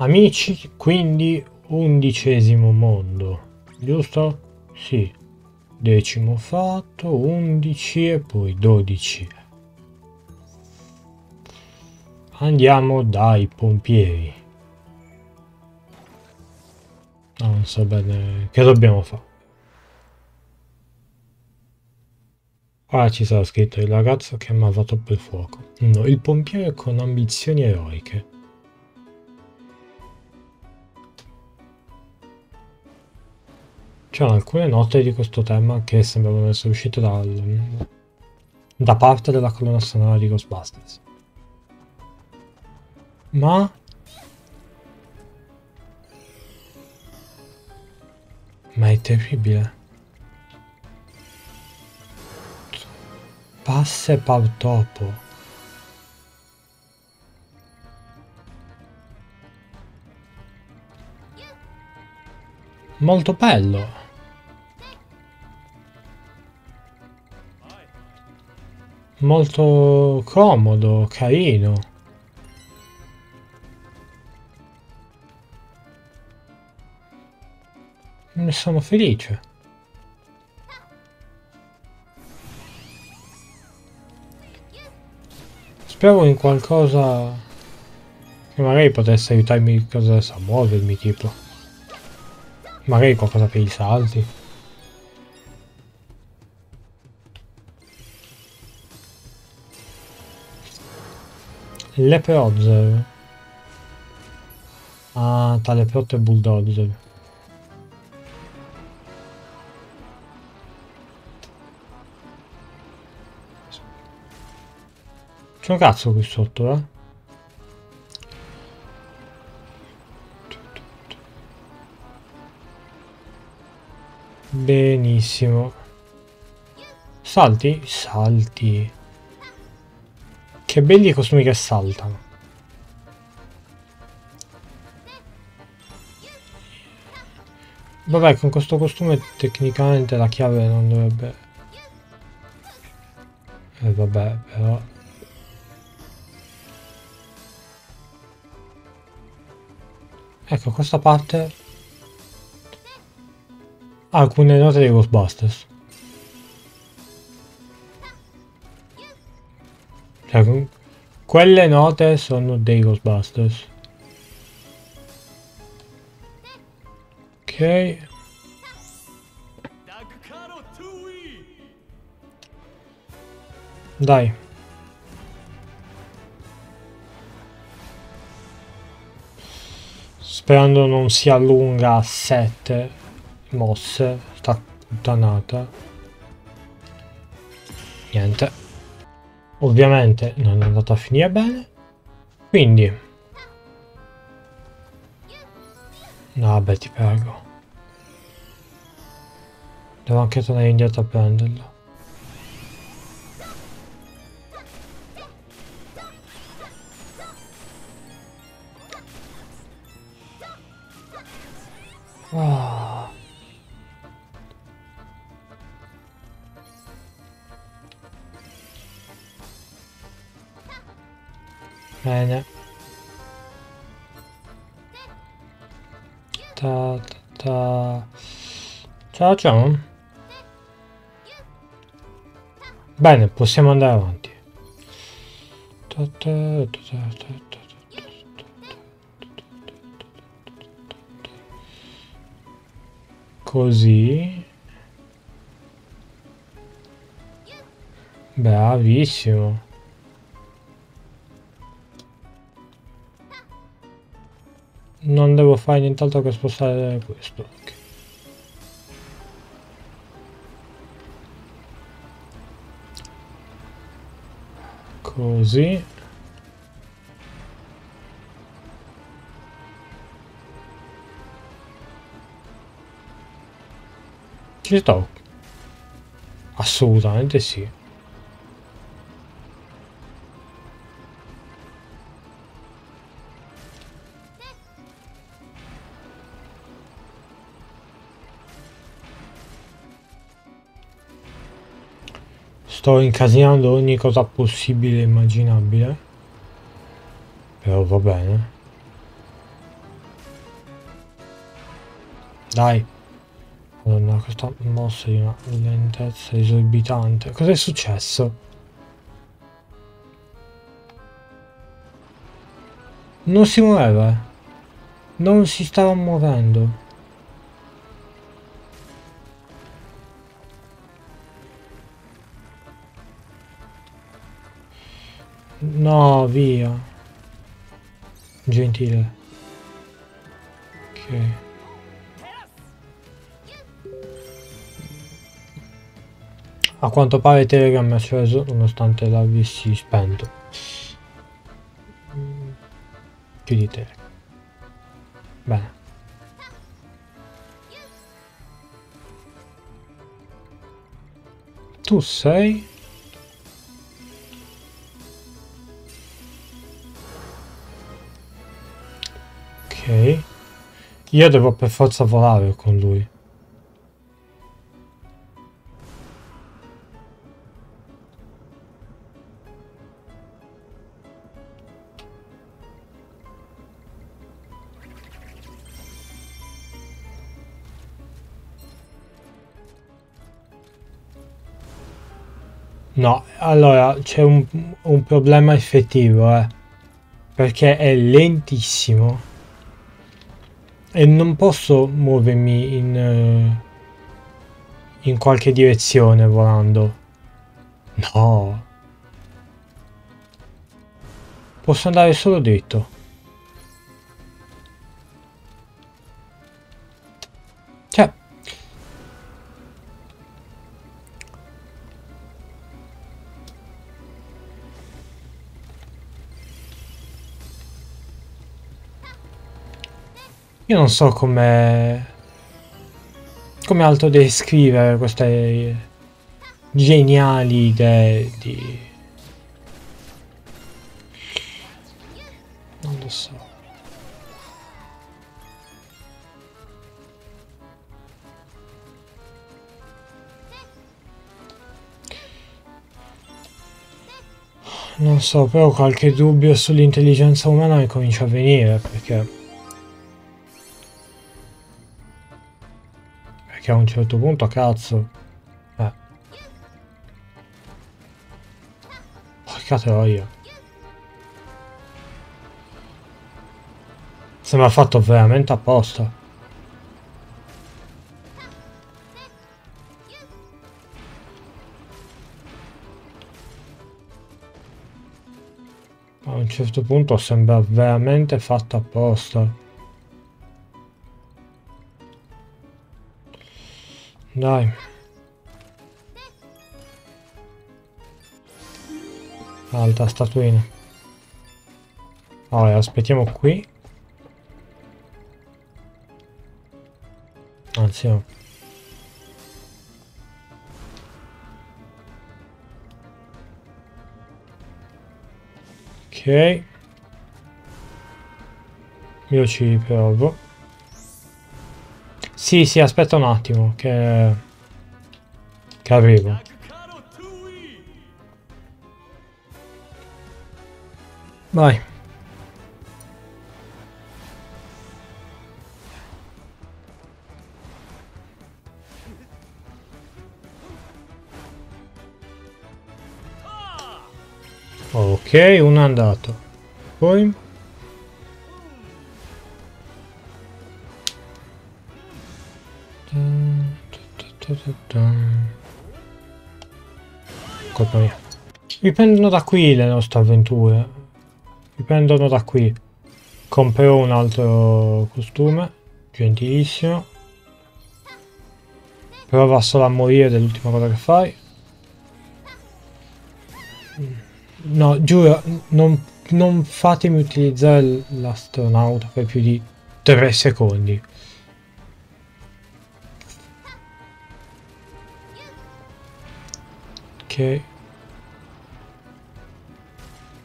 Amici, quindi undicesimo mondo, giusto? Sì. Decimo fatto, undici e poi dodici. Andiamo dai pompieri. non so bene che dobbiamo fare. Qua ci sarà scritto il ragazzo che ha fatto per fuoco. No, il pompiere con ambizioni eroiche. C'erano alcune note di questo tema che sembravano essere uscite dal, da parte della colonna sonora di Ghostbusters. Ma... Ma è terribile. Passe Pavtopo. Molto bello. Molto comodo, carino. Ne sono felice. Spero in qualcosa che magari potesse aiutarmi cosa a muovermi tipo. Magari qualcosa per i salti. Leprozzer. Ah, tale protto è bulldozer. C'è un cazzo qui sotto, eh? Benissimo. Salti? Salti. Che belli i costumi che saltano. Vabbè, con questo costume tecnicamente la chiave non dovrebbe... Eh vabbè, però... Ecco, questa parte... Alcune note dei Ghostbusters. Cioè, quelle note sono dei Ghostbusters. Ok. Dai. Sperando non sia lunga a 7 mosse, sta puttanata. Niente. Ovviamente non è andato a finire bene. Quindi... No, vabbè, ti prego. Devo anche tornare indietro a prenderlo. Ta, ta, ta. Ciao ciao. Bene, possiamo andare avanti. Così. Bravissimo. Non devo fare nient'altro che spostare questo. Okay. così. Ci sto. Assolutamente sì sto incasinando ogni cosa possibile e immaginabile però va bene. Dai. Madonna questa mossa di una lentezza esorbitante. Cos'è successo? non si muoveva. Non si stava muovendo. No, via. Gentile. Ok. A quanto pare Telegram è acceso nonostante l'avessi spento. Chiudi Telegram. Bene. Tu sei? Io devo per forza volare con lui. No, allora c'è un, un, problema effettivo, eh, perché è lentissimo e non posso muovermi in, uh, in qualche direzione volando. No. Posso andare solo dritto. Io non so come... come altro descrivere queste geniali idee di... Non lo so. Non so, però qualche dubbio sull'intelligenza umana mi comincia a venire perché... Perché a un certo punto, cazzo... Eh. Porca troia. Sembra fatto veramente apposta. A un certo punto sembra veramente fatto apposta. Dai. Alta statuina. Allora, aspettiamo qui. Anzi no. Ok. Io ci provo. Sì, sì, aspetta un attimo, che... Che arrivo. Vai. Ok, un andato. Poi... Colpa mia. Dipendono da qui le nostre avventure. Dipendono da qui. Comprerò un altro costume. Gentilissimo. Prova solo a morire dell'ultima cosa che fai. No, giuro, non, non fatemi utilizzare l'astronauta per più di 3 secondi.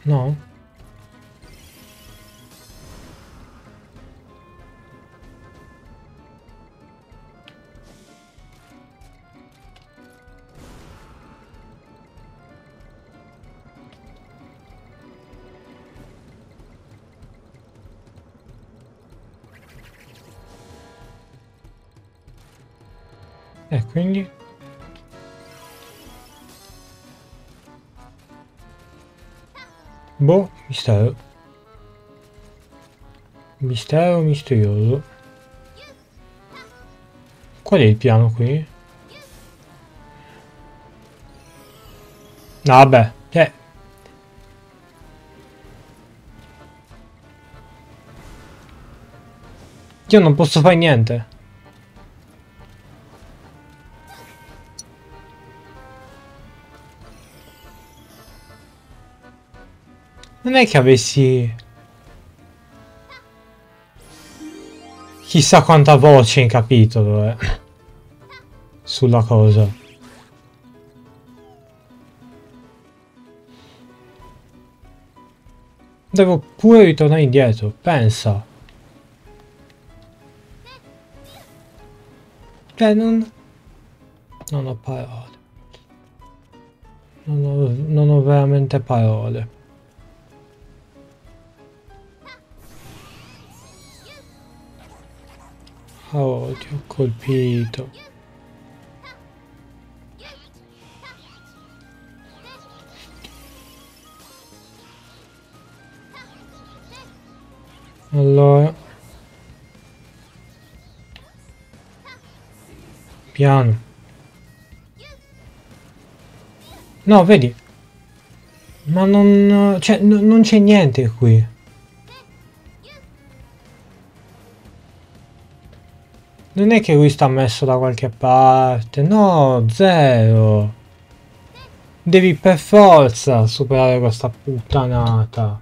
No? E quindi? Boh, mistero. Mistero misterioso. Qual è il piano qui? No, vabbè, cioè... Io non posso fare niente. È che avessi... Chissà quanta voce in capitolo, eh. Sulla cosa. Devo pure ritornare indietro, pensa. Cioè, non... Non ho parole. Non ho, non ho veramente parole. Oh, ti ho colpito. Allora. Piano. No, vedi. Ma non... Cioè, non c'è niente qui. Non è che lui sta messo da qualche parte. No, zero. Devi per forza superare questa puttanata.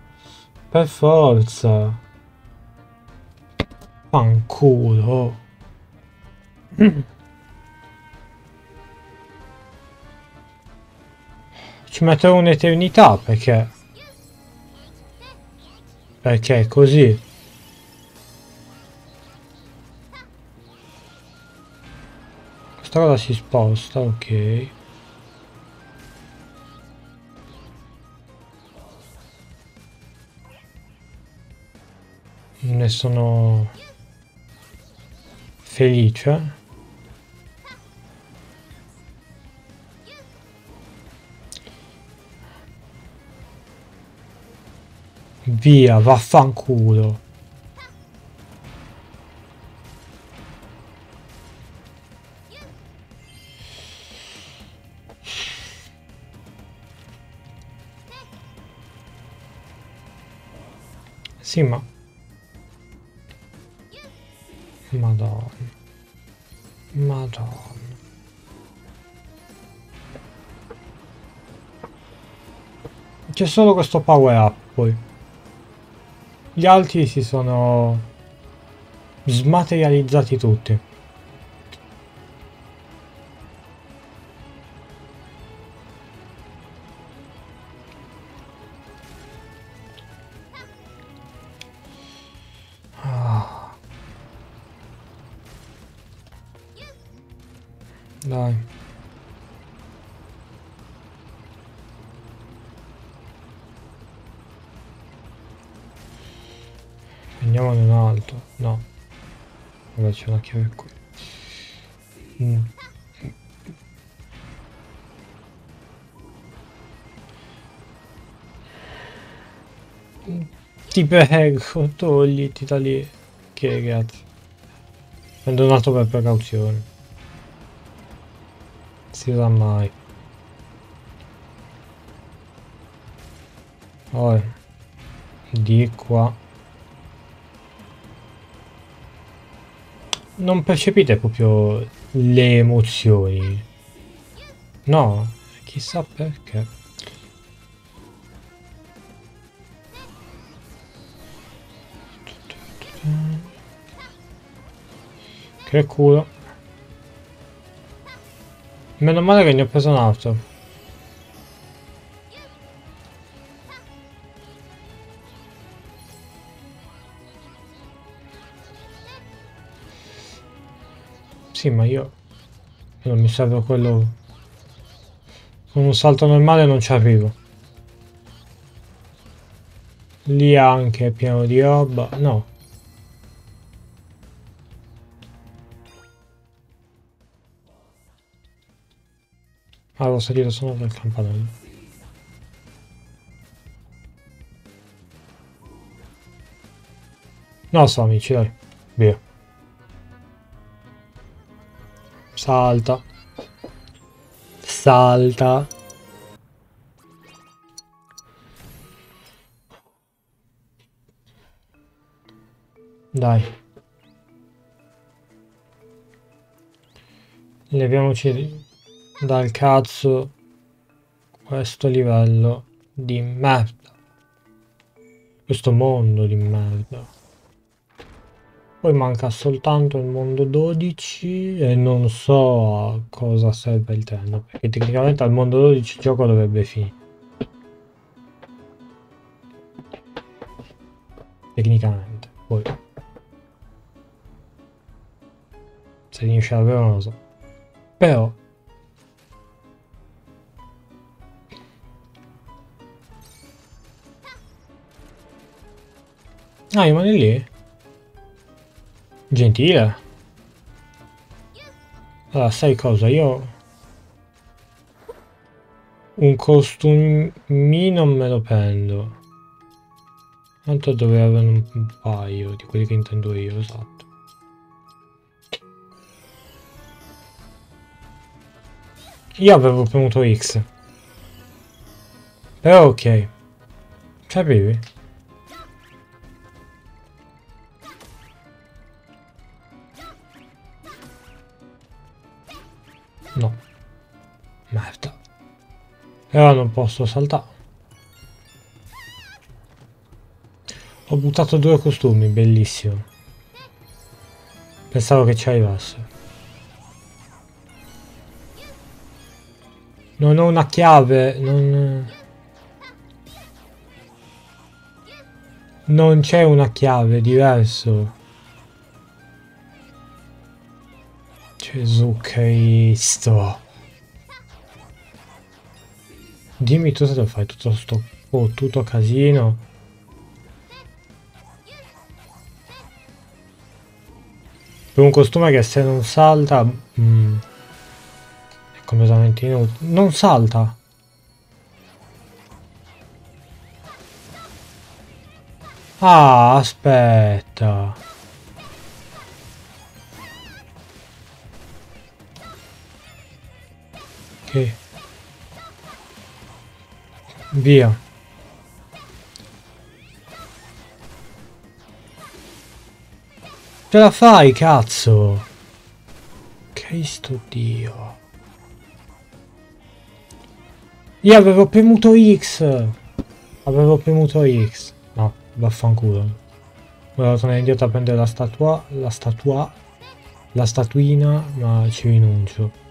Per forza. Fanculo. Ci metterò un'eternità perché... Perché è così. Questa si sposta, ok. Ne sono felice via vaffanculo sì ma Madonna. Madonna. C'è solo questo power up poi. Gli altri si sono smaterializzati tutti. Andiamo in un altro. No. Vabbè c'è una chiave qui. Mm. Ti prego, togliti da lì. Che grazie. Prendo un altro per precauzione si sa mai poi di qua non percepite proprio le emozioni. No? Chissà perché. Che culo. Meno male che ne ho preso un altro. Sì, ma io... Non mi serve quello... Con un salto normale non ci arrivo. Lì anche è pieno di roba. No. Avevo salito solo dal campanello. No, so amici, dai. Via. Salta. Salta. Dai. Leviamoci dal cazzo questo livello di merda. Questo mondo di merda. Poi manca soltanto il mondo 12 e non so a cosa serve il treno, perché tecnicamente al mondo 12 il gioco dovrebbe finire. Tecnicamente, poi. Se riesce davvero non lo so. Però. Ah rimane lì gentile allora sai cosa io un costumino me lo prendo tanto dovrei avere un paio di quelli che intendo io esatto Io avevo premuto X. Però ok. Sapevi? Però non posso saltare. Ho buttato due costumi, bellissimo. Pensavo che ci arrivasse. Non ho una chiave, non... Non c'è una chiave, diverso. Gesù Cristo. Dimmi tu se lo fai tutto sto fottuto casino. Per un costume che se non salta... Mm, completamente inutile. Non salta. Ah, aspetta. Ok. Via. Ce la fai, cazzo! Cristo Dio. Io avevo premuto X. Avevo premuto X. No, vaffanculo. Volevo tornare indietro a prendere la statua, la statua, la statuina, ma ci rinuncio.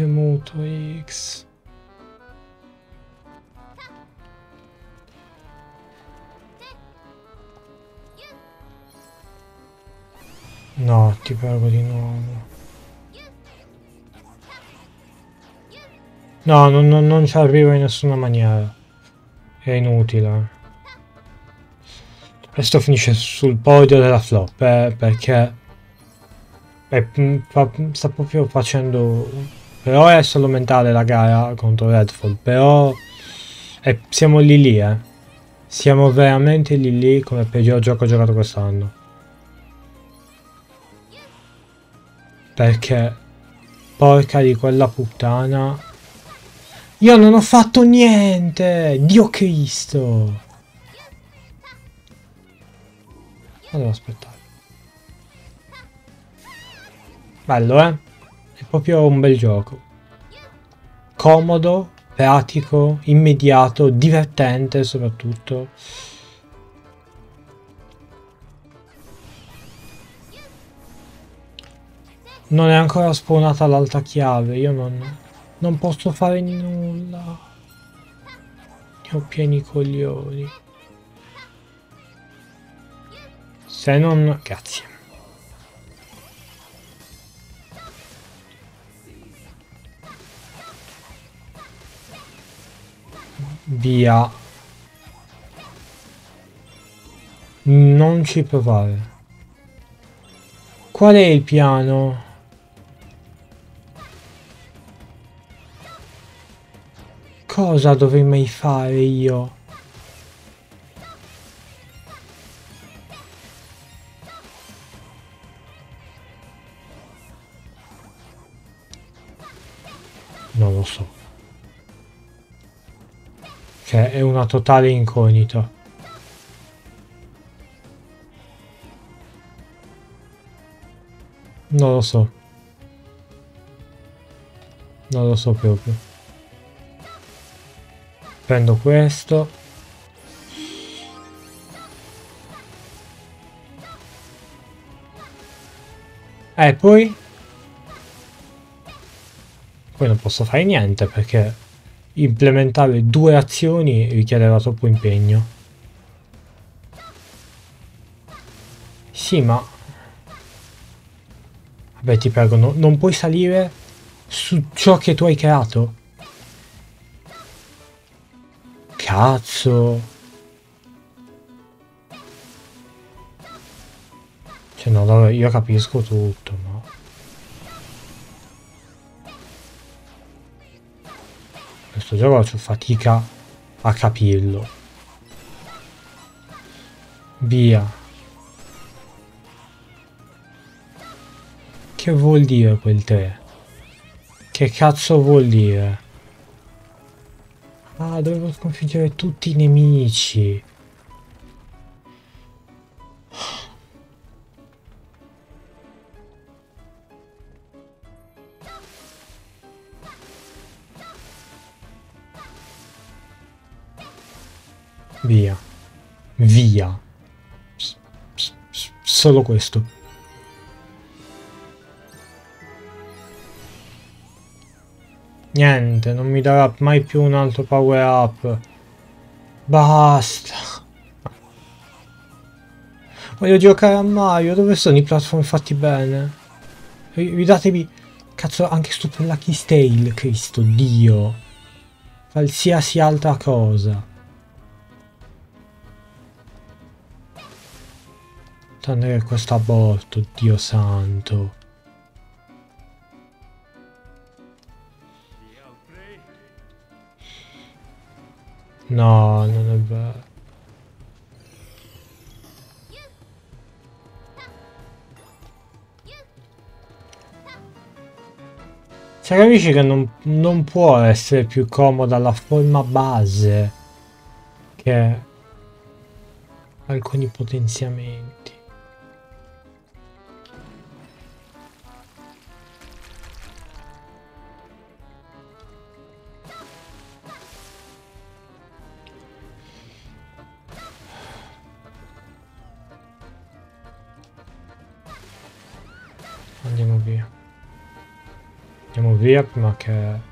Premuto X. No, ti prego di nuovo. No, non, non, non ci arrivo in nessuna maniera. È inutile. Questo finisce sul podio della flop, eh, perché... Fa, sta proprio facendo... Però è solo mentale la gara contro Redfall, però... È, siamo lì lì, eh. Siamo veramente lì lì come peggior gioco giocato quest'anno. Perché, porca di quella puttana, io non ho fatto niente! Dio Cristo! Ma devo aspettare. Bello, eh? È proprio un bel gioco. Comodo, pratico, immediato, divertente soprattutto. Non è ancora spawnata l'alta chiave, io non, non posso fare nulla. Ne ho pieni coglioni. Se non... Grazie. Via. Non ci provare. Qual è il piano? Cosa dovrei mai fare io? Una totale incognita. Non lo so. Non lo so proprio. Prendo questo. E eh, poi? Poi non posso fare niente perché implementare due azioni richiedeva troppo impegno. Sì, ma... Vabbè, ti prego, no, non puoi salire su ciò che tu hai creato? Cazzo! Cioè, no, io capisco tutto, ma... Questo gioco faccio fatica a capirlo. Via. Che vuol dire quel 3? Che cazzo vuol dire? Ah, dovevo sconfiggere tutti i nemici. Via. Via. Solo questo. Niente, non mi darà mai più un altro power up. Basta. Voglio giocare a Mario, dove sono i platform fatti bene? Ridatevi, cazzo, anche sto per Lucky Stale, Cristo, Dio. Qualsiasi altra cosa. Tranne che questo aborto, Dio santo. No, non è vero. Se capisci che non, non può essere più comoda la forma base che alcuni potenziamenti. Andiamo via. Andiamo via prima che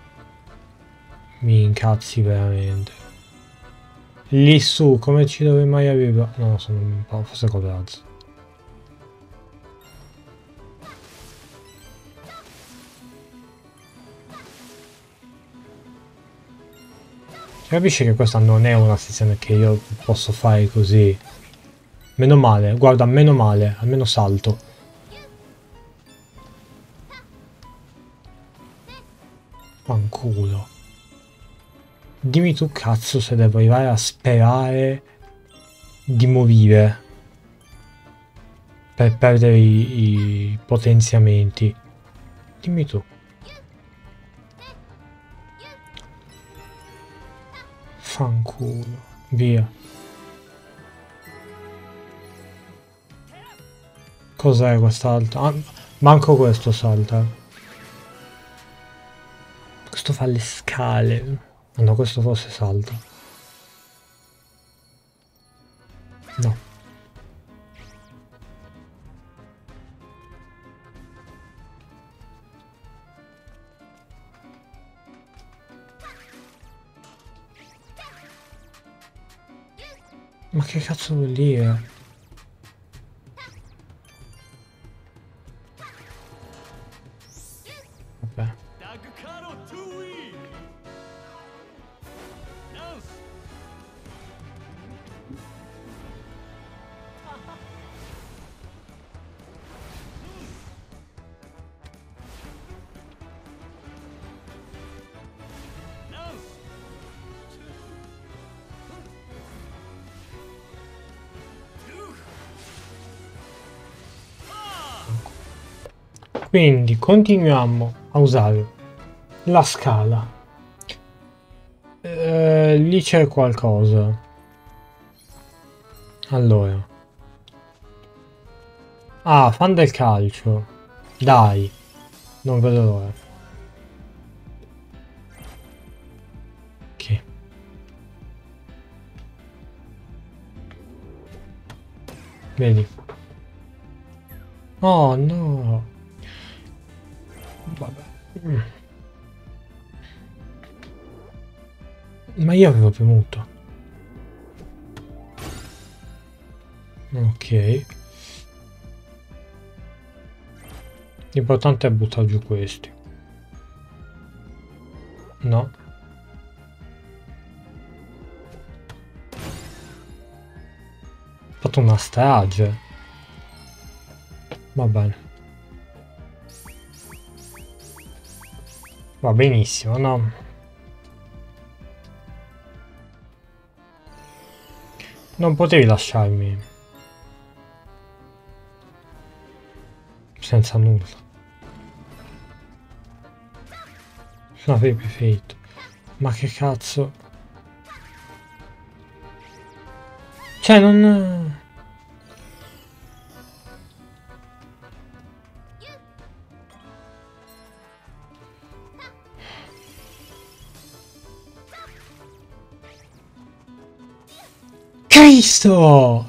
mi incazzi veramente. Lì su, come ci dovrei mai arrivare? No, sono un po' forse corazzo. Capisci che questa non è una sezione che io posso fare così. Meno male, guarda, meno male, almeno salto. Fanculo. Dimmi tu cazzo se devo arrivare a sperare di morire per perdere i, i potenziamenti. Dimmi tu. Fanculo. Via. Cos'è quest'altro? Ah, manco questo salta. Questo fa le scale. No, questo forse salta. No. Ma che cazzo vuol dire? Quindi continuiamo a usare la scala. Eh, lì c'è qualcosa. Allora. Ah, fan del calcio. Dai. Non vedo l'ora. Vedi. Oh no. Ma io avevo premuto. Ok. L'importante è buttare giù questi. No. Ho fatto una strage. Va bene. Va benissimo, no? Non potevi lasciarmi senza nulla. Avrei preferito. Ma che cazzo? Cioè non... Cristo!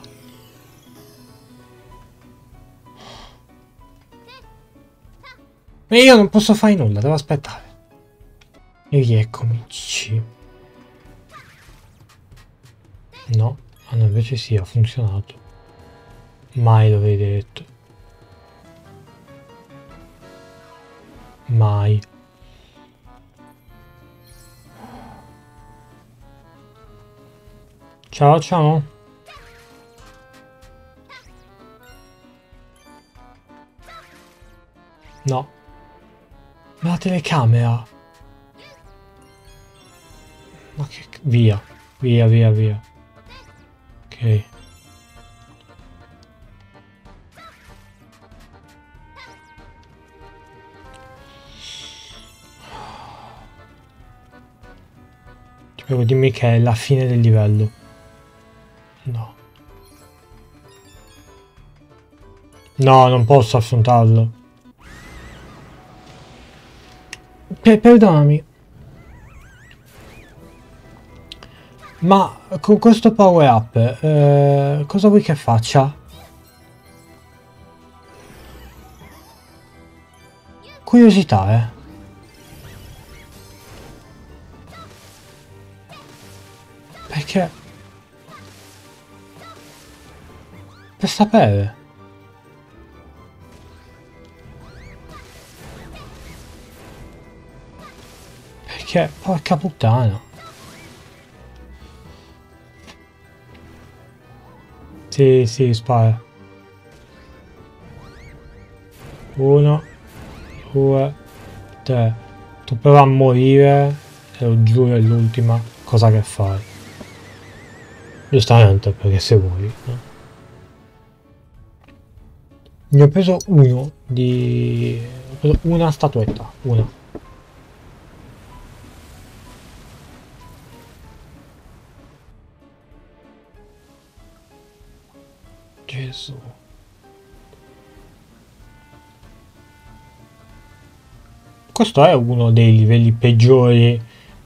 E io non posso fare nulla, devo aspettare. E rieccomi, C. No, ah no, invece sì, ha funzionato. Mai l'avrei detto. Mai. Ciao, ciao. No. La telecamera. Ma che... Via. Via, via, via. Ok. Prego, dimmi che è la fine del livello. No. No, non posso affrontarlo. Per perdonami. Ma con questo power up, eh, cosa vuoi che faccia? Curiosità, eh. Perché... Per sapere. Perché, porca puttana. Sì, sì, spara. Uno, due, tre. Tu prova a morire, e lo giuro è l'ultima cosa che fai. Giustamente, perché se vuoi. No? Ne ho preso uno di... Ho preso una statuetta, una. Questo è uno dei livelli peggiori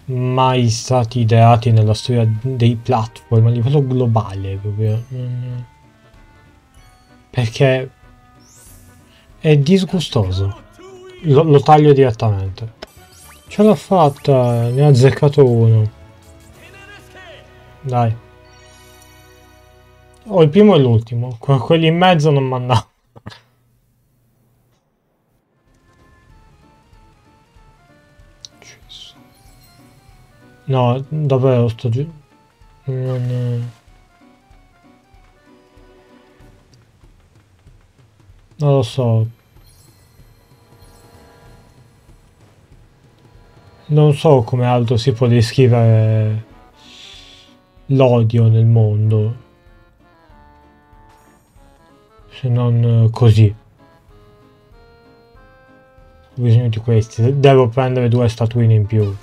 mai stati ideati nella storia dei platform a livello globale proprio. Perché è disgustoso. Lo, lo taglio direttamente. Ce l'ho fatta, ne ho azzeccato uno. Dai. Oh, il primo e l'ultimo. quelli in mezzo non mandavo. No, davvero sto giù. Non... Non lo so. Non so come altro si può descrivere l'odio nel mondo. Se non così. Ho bisogno di questi. Devo prendere due statuine in più.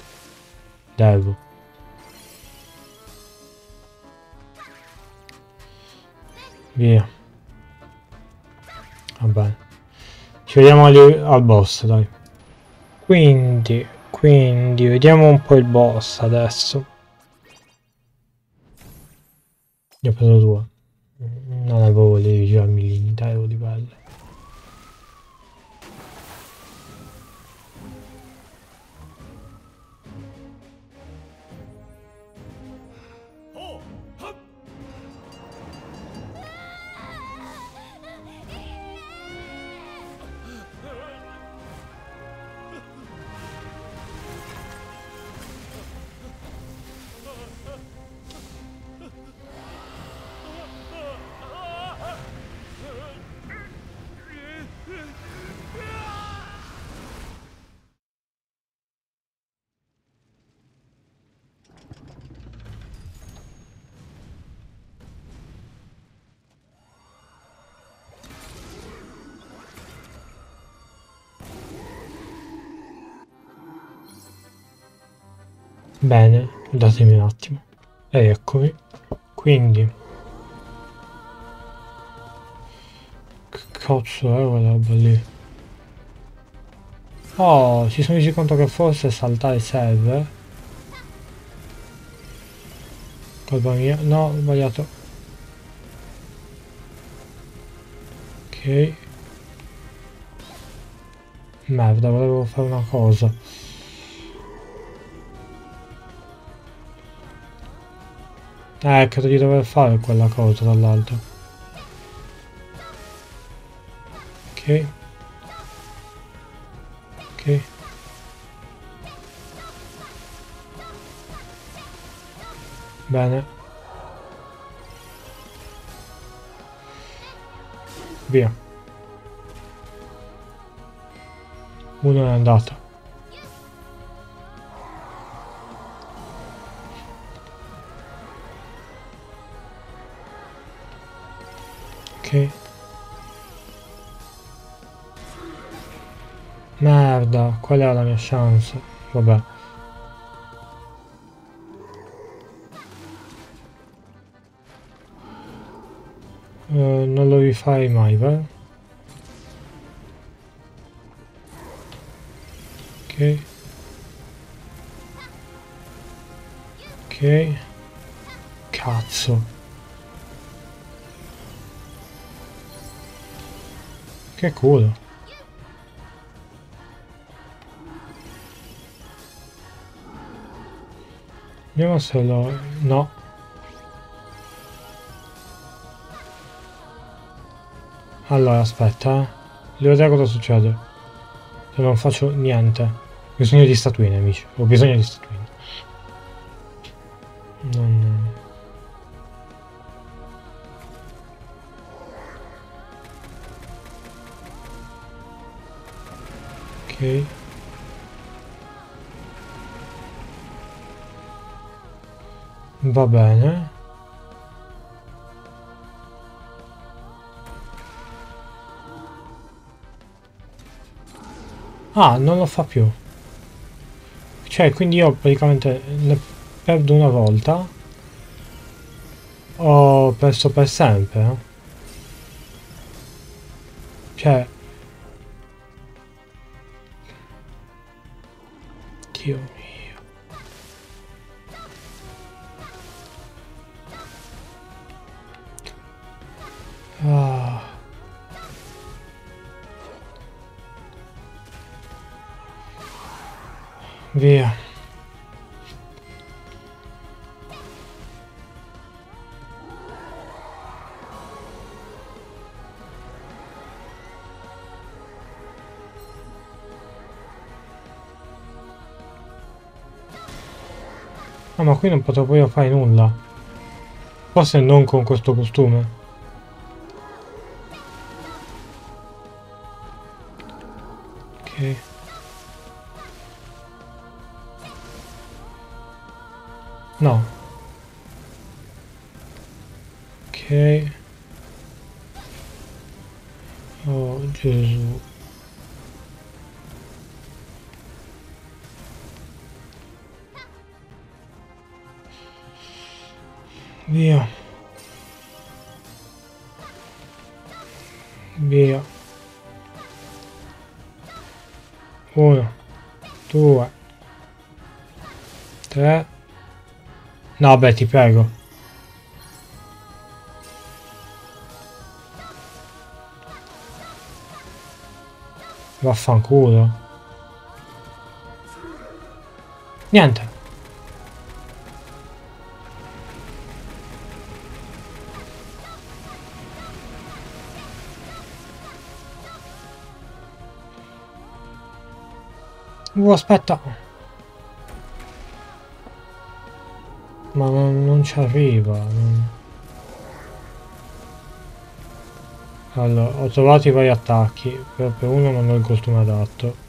Devo. Via. Va bene. Ci vediamo al boss, dai. Quindi, quindi, vediamo un po' il boss adesso. Ne ho preso due. Non avevo le girarmi l'intero livello. Bene, datemi un attimo. E eccomi. Quindi... Che cazzo è quella roba lì? Oh, ci sono resi conto che forse saltare serve. Colpa mia. No, ho sbagliato. Ok. Merda, volevo fare una cosa. Eh, credo di dover fare quella cosa dall'alto. Ok. Ok. Bene. Via. Uno è andato. Ok. Merda, qual è la mia chance? Vabbè. Uh, non lo rifai mai, vero? Ok. Ok. Cazzo. Che culo. Vediamo se lo... no. Allora, aspetta, eh. Devo vedere cosa succede. Se non faccio niente. Ho bisogno di statuine, amici. Ho bisogno di statuine. Non... ok. Va bene. Ah non lo fa più. Cioè quindi io praticamente ne perdo una volta. Ho perso per sempre eh? Dio mio. Ah. Via. Ma qui non potrò poi fare nulla. Forse non con questo costume. No, beh, ti prego. Vaffanculo. Niente. Uh, aspetta. Ma non, non ci arriva. Non... Allora, ho trovato i vari attacchi, però per uno non ho il costume adatto.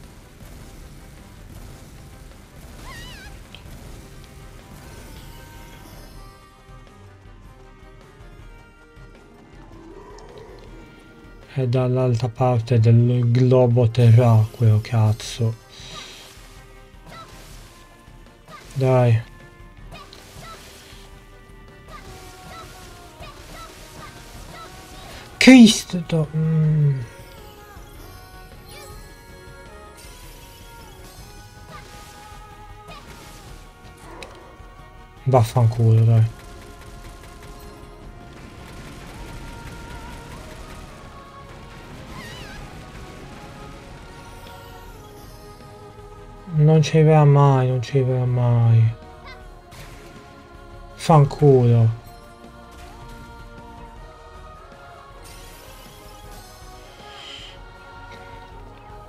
È dall'altra parte del globo terracqueo, cazzo. Dai. Cristo! Mm. Vaffanculo, dai. Non ci arriverà mai, non ci arriverà mai. Fanculo.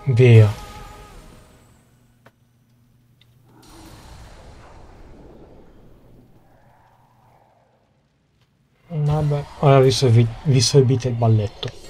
Via. Vabbè, ora vi, vi servite il balletto.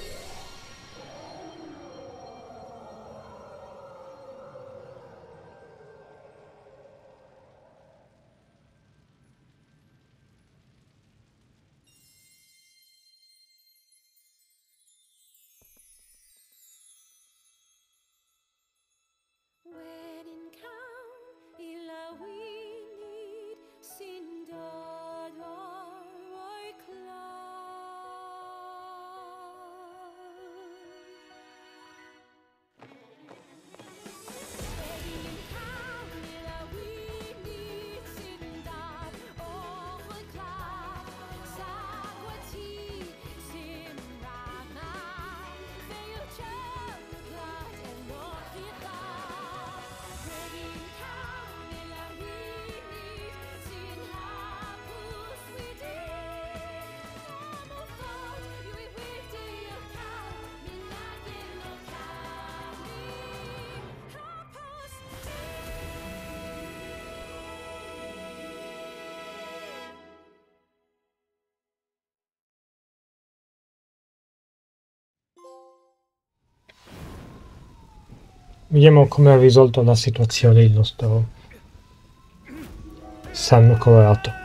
Vediamo come ha risolto la situazione il nostro San Colorato.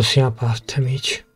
Prossima parte, amici.